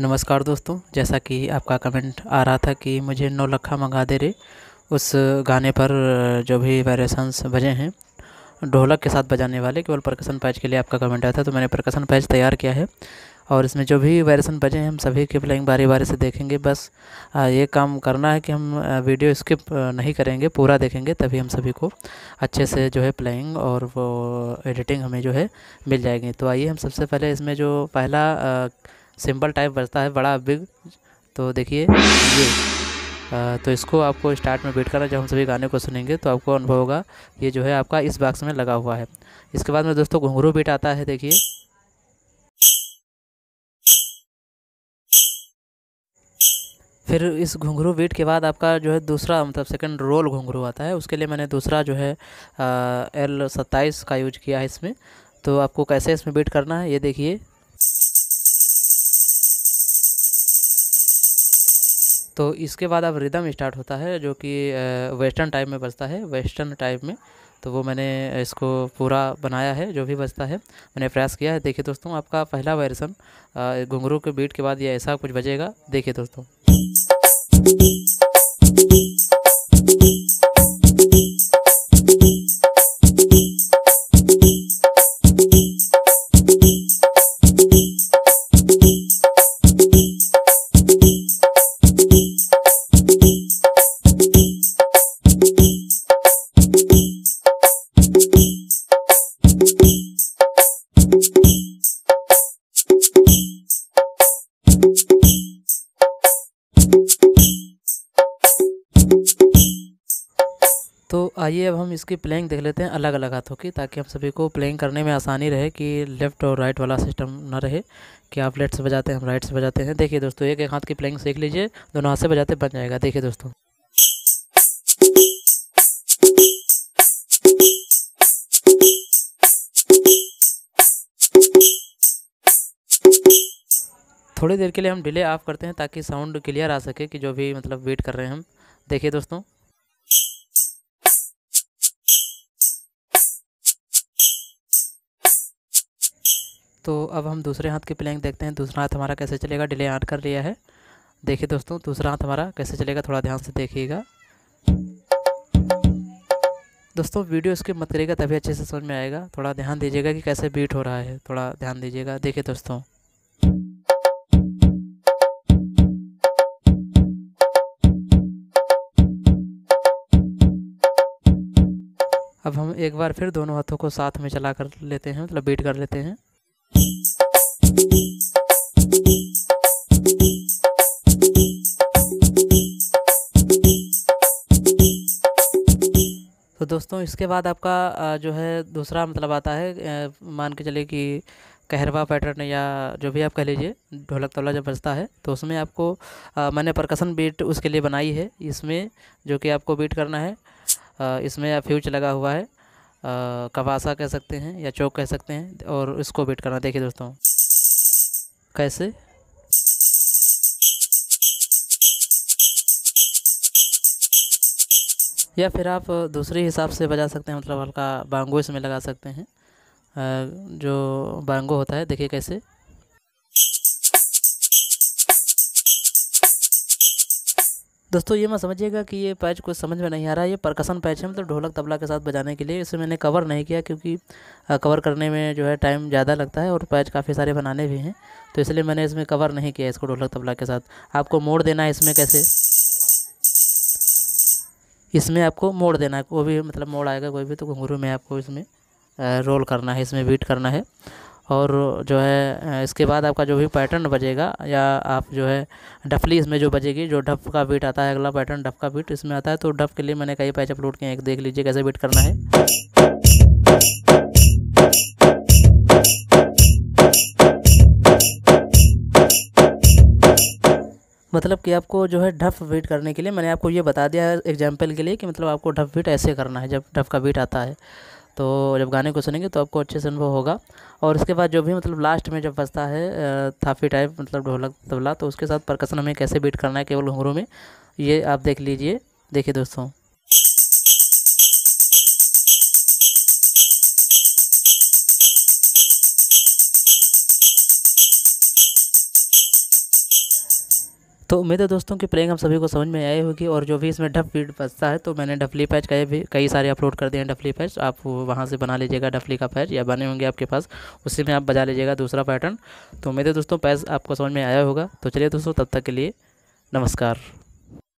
नमस्कार दोस्तों, जैसा कि आपका कमेंट आ रहा था कि मुझे नौ लखा मंगा दे रे उस गाने पर जो भी वेरिएशंस बजे हैं, ढोलक के साथ बजाने वाले, केवल परकसन पैच के लिए आपका कमेंट आया था तो मैंने परकसन पैच तैयार किया है। और इसमें जो भी वेरिएशन बजे हैं, हम सभी की प्लेइंग बारी बारी से देखेंगे। बस ये काम करना है कि हम वीडियो स्किप नहीं करेंगे, पूरा देखेंगे, तभी हम सभी को अच्छे से जो है प्लेइंग और वो एडिटिंग हमें जो है मिल जाएगी। तो आइए हम सबसे पहले इसमें जो पहला सिंपल टाइप बजता है, बड़ा बिग तो देखिए ये। तो इसको आपको स्टार्ट में बीट करना जब हम सभी गाने को सुनेंगे तो आपको अनुभव होगा ये जो है आपका इस बॉक्स में लगा हुआ है। इसके बाद में दोस्तों घुंघरू बीट आता है, देखिए। फिर इस घुंघरू बीट के बाद आपका जो है दूसरा मतलब सेकंड रोल घुंघरू आता है। उसके लिए मैंने दूसरा जो है एल सत्ताईस का यूज़ किया है इसमें। तो आपको कैसे इसमें बीट करना है, ये देखिए। तो इसके बाद अब रिदम स्टार्ट होता है, जो कि वेस्टर्न टाइप में बजता है। वेस्टर्न टाइप में तो वो मैंने इसको पूरा बनाया है, जो भी बजता है, मैंने प्रयास किया है। देखिए दोस्तों, आपका पहला वर्सन घुंघरू के बीट के बाद ये ऐसा कुछ बजेगा। देखिए दोस्तों। तो आइए अब हम इसकी प्लेइंग देख लेते हैं अलग अलग हाथों की, ताकि हम सभी को प्लेइंग करने में आसानी रहे कि लेफ़्ट और राइट वाला सिस्टम ना रहे, कि आप लेफ़्ट से बजाते हैं, हम राइट से बजाते हैं। देखिए दोस्तों, एक एक हाथ की प्लेइंग सीख लीजिए, दोनों हाथ से बजाते बन जाएगा। देखिए दोस्तों। थोड़ी देर के लिए हम डिले ऑफ़ करते हैं ताकि साउंड क्लियर आ सके कि जो भी मतलब वेट कर रहे हैं हम। देखिए दोस्तों। तो अब हम दूसरे हाथ की प्लेइंग देखते हैं। दूसरा हाथ हमारा कैसे चलेगा? डिले ऑन कर लिया है। देखिए दोस्तों, दूसरा हाथ हमारा कैसे चलेगा? थोड़ा ध्यान से देखिएगा। दोस्तों, वीडियो इसके मत करिएगा, तभी अच्छे से समझ में आएगा। थोड़ा ध्यान दीजिएगा कि कैसे बीट हो रहा है। थोड़ा ध्यान दीजिएगा। देखिए दोस्तों। अब हम एक बार फिर दोनों हाथों को साथ में चला कर लेते हैं मतलब बीट कर लेते हैं। तो दोस्तों इसके बाद आपका जो है दूसरा मतलब आता है मान के चले कि कहरवा पैटर्न या जो भी आप कह लीजिए ढोलक तबला जब बजता है तो उसमें आपको आ, मैंने परकसन बीट उसके लिए बनाई है। इसमें जो कि आपको बीट करना है इसमें फ्यूज लगा हुआ है। कवासा कह सकते हैं या चौक कह सकते हैं और इसको बीट करना। देखिए दोस्तों, कैसे? या फिर आप दूसरे हिसाब से बजा सकते हैं मतलब हल्का बांगो इसमें लगा सकते हैं। जो बांगो होता है, देखिए कैसे। दोस्तों, ये मत समझिएगा कि ये पैच कुछ समझ में नहीं आ रहा है। ये परकसन पैच है मतलब ढोलक तबला के साथ बजाने के लिए। इसे मैंने कवर नहीं किया क्योंकि कवर करने में जो है टाइम ज़्यादा लगता है और पैच काफ़ी सारे बनाने भी हैं। तो इसलिए मैंने इसमें कवर नहीं किया इसको ढोलक तबला के साथ। आपको मोड़ देना है इसमें कैसे? इसमें आपको मोड़ देना है। कोई भी मतलब मोड़ आएगा कोई भी तो घुंघरू में आपको इसमें रोल करना है, इसमें बीट करना है। और जो है इसके बाद आपका जो भी पैटर्न बजेगा या आप जो है डफली इसमें जो बजेगी, जो डफ का बीट आता है, अगला पैटर्न डफ का बीट इसमें आता है तो डफ के लिए मैंने कई पैच अपलोड किए हैं। एक देख लीजिए कैसे बीट करना है। मतलब कि आपको जो है ढफ बीट करने के लिए मैंने आपको ये बता दिया है एग्ज़ाम्पल के लिए कि मतलब आपको ढफ बीट ऐसे करना है, जब ढफ का बीट आता है। तो जब गाने को सुनेंगे तो आपको अच्छे से अनुभव होगा। और उसके बाद जो भी मतलब लास्ट में जब बजता है थाफी टाइप मतलब ढोलक तबला तो उसके साथ प्रकसन हमें कैसे बीट करना है केवल घुंघरू में, ये आप देख लीजिए। देखिए दोस्तों। तो उम्मीद है दोस्तों कि प्लेइंग हम सभी को समझ में आई होगी और जो भी इसमें डफ फ़ीड बचता है तो मैंने डफली पैच कई भी, कई सारे अपलोड कर दिए हैं डफली पैच आप वहाँ से बना लीजिएगा डफली का पैच या बने होंगे आपके पास, उसी में आप बजा लीजिएगा दूसरा पैटर्न तो उम्मीद है दोस्तों पैस आपको समझ में आया होगा। तो चलिए दोस्तों, तब तक के लिए नमस्कार।